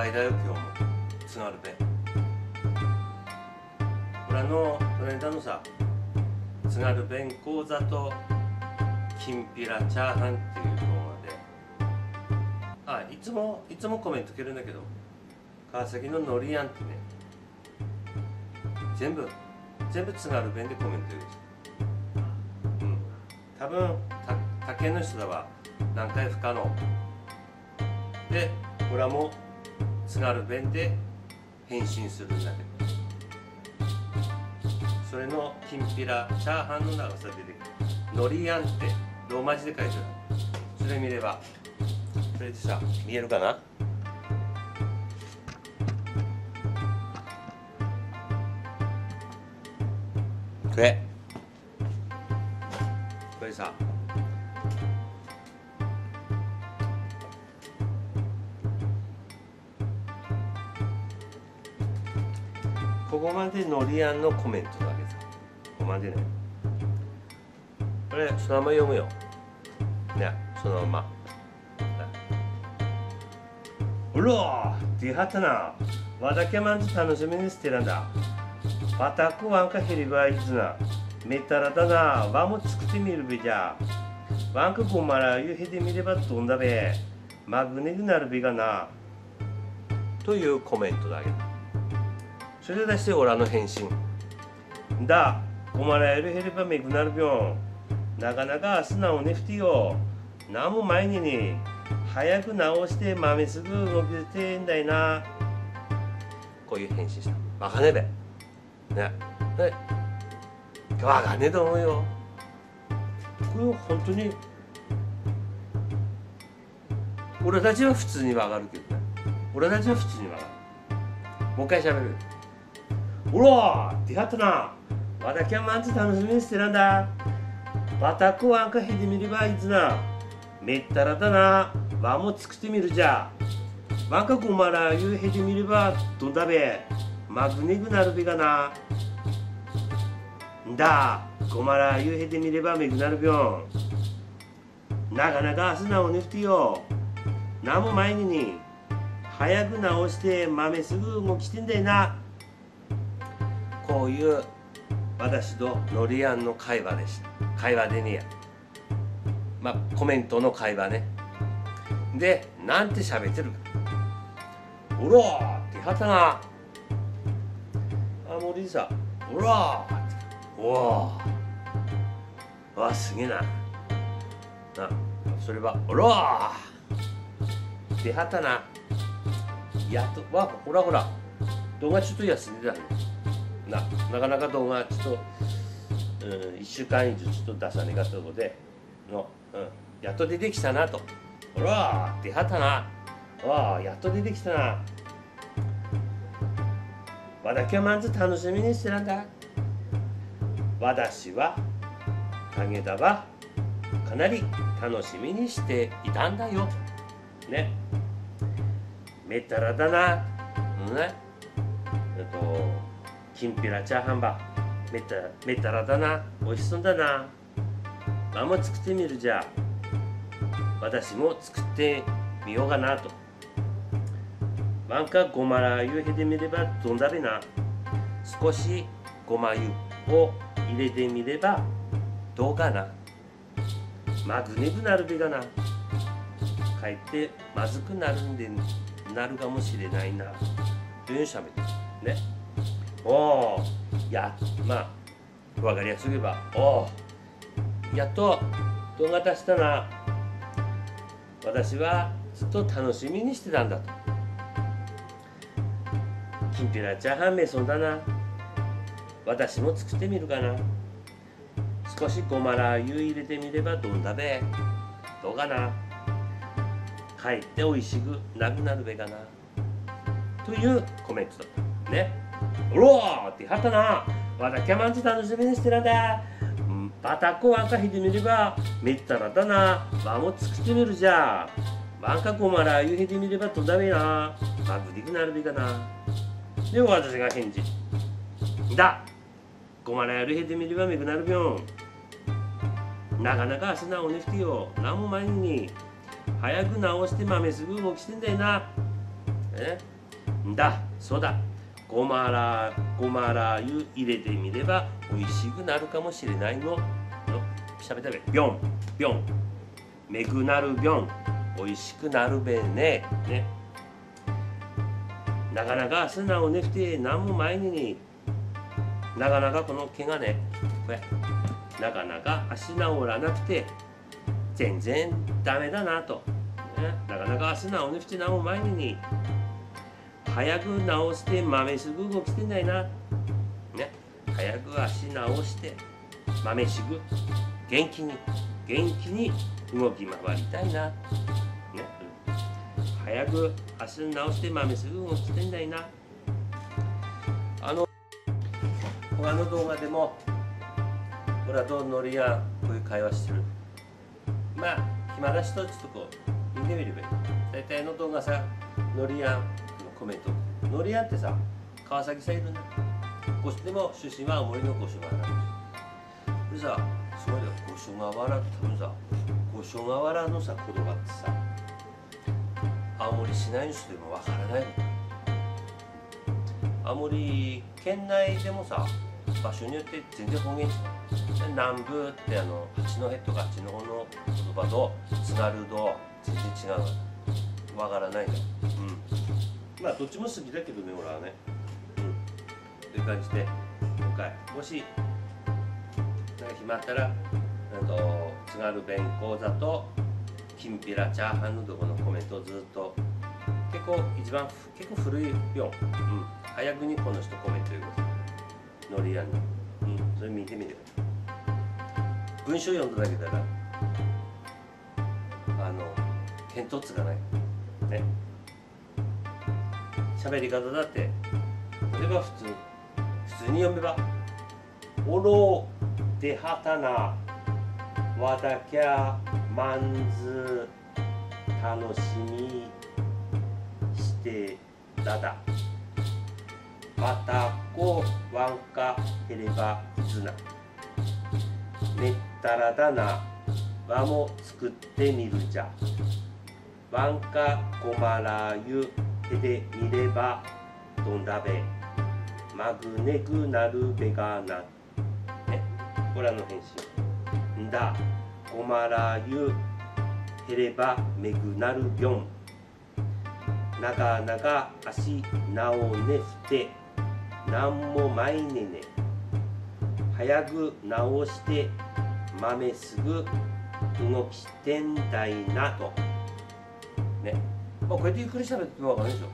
会だよ今日も津軽弁俺のこの間のさ津軽弁講座ときんぴらチャーハンっていう動画で。あいつもいつもコメントけるんだけど川崎ののりやんってね。全部全部津軽弁でコメント言ううん。多分た竹の人だわ。何回不可能。で俺はもう津軽弁で返信するんだけど。それのきんぴらチャーハンの長さ出てくるのりやんってローマ字で書いてあるそれ見ればそれでさ見えるかなこれこれさここまでのりあんのコメントだけさ。ここまでねこれそのまま読むよ。ねそのまま。うろディハタナ。わだけまんず楽しみにしてるんだ。バタコワンかヘリバイズな。めったらだなわも作ってみるべじゃ。ワンかごまらゆへでみればどんだべ。マグネグなるべがな。というコメントだけど。それ出してオラの返信。だごまらえるへればめぐなるびょん。なかなか素直にふてよなも前にに早く直して豆すぐ動き出てんだいな。こういう返信した。わかねえべ。ね。ね。わかねえと思うよ。これ本当に俺たちは普通にわかるけどね。俺たちは普通にわかる。もう一回しゃべる。うわ出会ったな。わだけはマンツ楽しみにしてるんだ。バタコワンかへでみればいつな。めったらだな。わも作ってみるじゃ。ワンかごまらゆうへでみればどんだべ。マグネグなるべがな。んだ。ごまらゆうへでみればめぐなるびょん。なかなか素直にふてよ。なも前にに。早く直して豆すぐ動きてんだよな。こういう私とノリアンの会話でした。会話でねや。まあコメントの会話ね。でなんて喋ってるか「うらー!」ってはったな。あ森さ「うらー!」って。おおわすげえな。なそれは「うらー!」ってはたな。やっとわほらほら。動画ちょっと休んでたね。ななかなか動画ちょっと、うん、1週間以上ちょっと出さねえかったとこでの、うん、やっと出てきたなと。ほら出はったな。わあやっと出てきたな。わだけはまず楽しみにしてるんだ私は武田はかなり楽しみにしていたんだよ。ね。めったらだな。ね。えっときんぴらチャーハンば。めためたらだな。美味しそうだな。マも作ってみるじゃ。私も作ってみようかなと。ワンかごまらゆへでみればどんだべな。少しごま油を入れてみればどうかな。まぐねくなるべがな。かえってまずくなるんでなるかもしれないな。というしゃべっね。おおやまあ分かりやすく言えばおおやっと動画出したな。私はずっと楽しみにしてたんだと。きんぴらチャーハンメソンだな。私も作ってみるかな。少しごまラー油入れてみればどんだべ。どうかな。帰って美味しくなくなるべかな。というコメントだった。ね。おろーってはったな。わだキャマンチ楽しみにしてるんだ。バタコワンカひでみればめったらだな。わも作ってみるじゃ。ワンカコマラゆへでみればとだめな。まぐりくなるべかな。で私が返事。だ。ごまらやるへでみればめくなるびょんなかなか素直にしてよ。何も前に。早く直して豆すぐ動きしてんだよな。え？んだ。そうだ。ごまらごまラー入れてみれば美味しくなるかもしれないの。のしゃべったべビョンビョン。めぐなるビョン。美味しくなるべね。ね。なかなか素直ねくて。何も前になかなかこの毛がねこれなかなか足直らなくて全然ダメだなと、ね、なかなか素直ねくて。何も前に早く直して豆すぐ動きてないな、ね、早く足直して豆すぐ元気に元気に動き回りたいな、ね、早く足直して豆すぐ動きてんだいな。あの他の動画でもこれはどうノリやこういう会話してる。まあ暇だしとちょっとこう見てみれば大体の動画さノリやん。コメント。ノリアンってさ川崎さんいるんだでも出身は青森の五所川原でさすごいよ五所川原って多分さ五所川原のさ言葉ってさ青森市内の人でもわからないの。青森県内でもさ場所によって全然方言違う。南部ってあの八戸とかあっちの方の言葉と津軽と全然違うわからないじゃんうん。まあどっちも好きだけどね俺はね。うん。という感じで今回。もしなんか暇あったらと津軽弁講座ときんぴらチャーハンのとこのコメントをずっと結構一番結構古いよ、うん、早くにこの人コメントいうこと。ノリアンの、うん、それ見てみてください。文章読んだだけだらあの見当つかない。ね。喋り方だって。例えば普通普通に読めば「おろではたなわだきゃまんず楽しみしてだだ」「またこわんかへればずな」「めったらだな。わも作ってみるじゃ」「わんかごまらゆ手で見ればどんだべ。まぐねぐなるべがなねこらの返信。んだ。ごまらゆへればめぐなるびょん。ながなが足なおねふて。なんもまいねね。早く直して。豆すぐ動きてんだいなと。ね。まあ、こうやってゆっくり喋ってもわかるでしょ。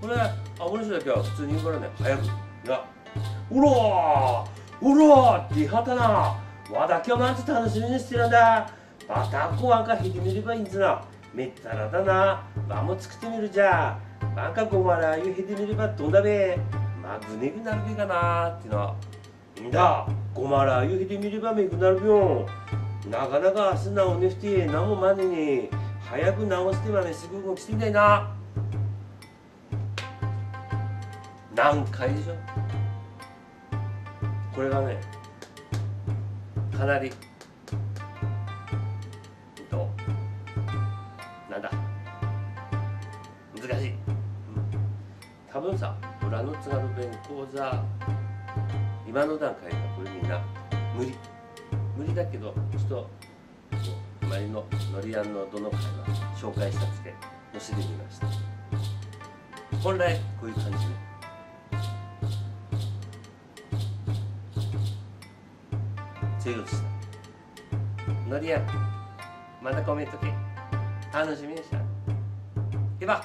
これ青森市だけは普通に言うからね早く。が「うろー。うろーってはたな。わだけはまず楽しみにしてるんだ。バタコワンか引いてみればいいんすな。めったらだな。わも作ってみるじゃ。バンカごまらゆ引いてみればどんだべ。まぐねぐなるべかなっていうのは。んだごまらゆ引いてみればめぐなるびょんなかなか素直ねふて何もまねに早く直してまですぐ動きてみたいな。何回でしょ。これがねかなりとなんだ？難しい、うん、多分さ裏の津軽弁講座今の段階でこれみんな無理。無理だけどちょっと前のノリアンのどの会が紹介したくて載せてみました。本来こういう感じで。強いした。のりやんまたコメントけ楽しみにした。では